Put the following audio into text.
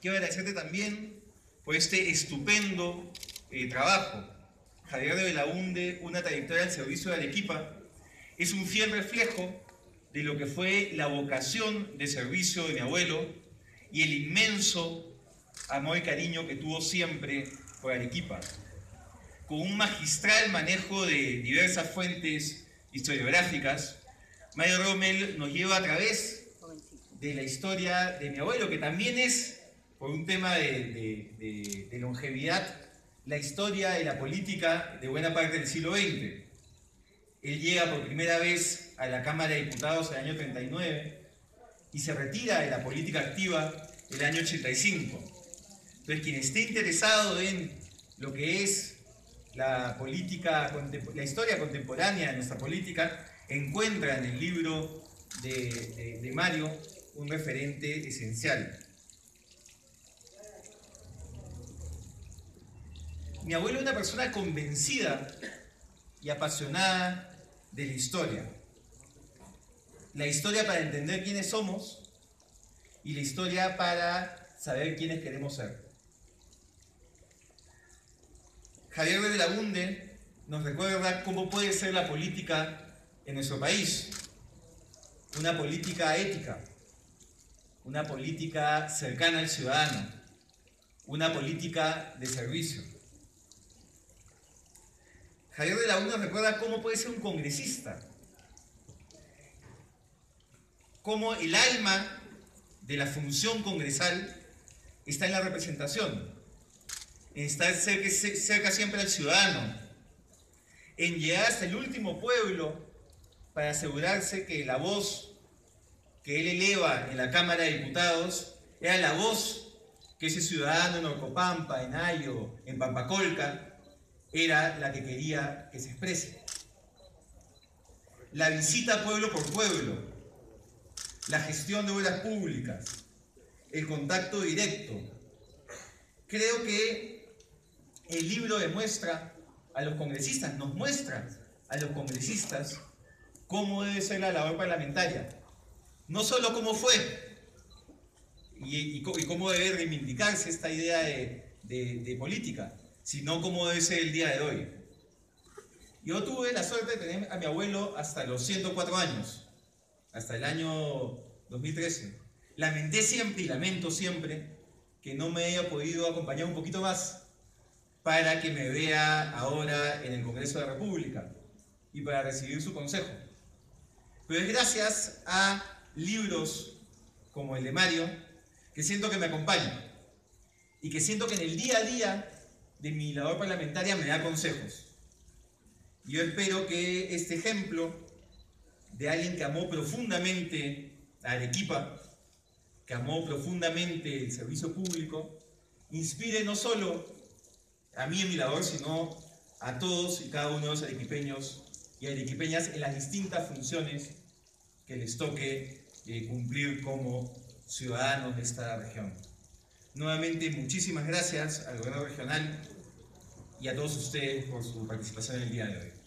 quiero agradecerte también por este estupendo eh, trabajo. Javier de Belaunde, una trayectoria al servicio de Arequipa, es un fiel reflejo de lo que fue la vocación de servicio de mi abuelo y el inmenso amor y cariño que tuvo siempre por Arequipa. Con un magistral manejo de diversas fuentes historiográficas, Mario Rommel nos lleva a través de la historia de mi abuelo, que también es, por un tema de, de longevidad, la historia y la política de buena parte del siglo XX. Él llega por primera vez a la Cámara de Diputados en el año 39 y se retira de la política activa el año 85. Entonces, quien esté interesado en lo que es la política, la historia contemporánea de nuestra política, encuentra en el libro de, Mario un referente esencial. Mi abuelo es una persona convencida y apasionada de la historia. La historia para entender quiénes somos y la historia para saber quiénes queremos ser. Javier de Lagunde nos recuerda cómo puede ser la política en nuestro país. Una política ética, una política cercana al ciudadano, una política de servicio. Javier de la nos recuerda cómo puede ser un congresista, cómo el alma de la función congresal está en la representación, en estar cerca, siempre al ciudadano, en llegar hasta el último pueblo para asegurarse que la voz que él eleva en la Cámara de Diputados era la voz que ese ciudadano en Orcopampa, en Ayo, en Pampacolca, era la que quería que se exprese. La visita pueblo por pueblo, la gestión de obras públicas, el contacto directo. Creo que el libro demuestra a los congresistas, nos muestra a los congresistas cómo debe ser la labor parlamentaria. No solo cómo fue y, cómo debe reivindicarse esta idea de, política, sino cómo debe ser el día de hoy. Yo tuve la suerte de tener a mi abuelo hasta los 104 años, hasta el año 2013. Lamenté siempre y lamento siempre que no me haya podido acompañar un poquito más para que me vea ahora en el Congreso de la República y para recibir su consejo. Pero es gracias a libros como el de Mario que siento que me acompaña y que siento que en el día a día de mi labor parlamentaria me da consejos. Yo espero que este ejemplo de alguien que amó profundamente a Arequipa, que amó profundamente el servicio público, inspire no solo a mí en mi labor, sino a todos y cada uno de los arequipeños y arequipeñas en las distintas funciones que les toque eh, cumplir como ciudadanos de esta región. Nuevamente, muchísimas gracias al gobierno regional y a todos ustedes por su participación en el día de hoy.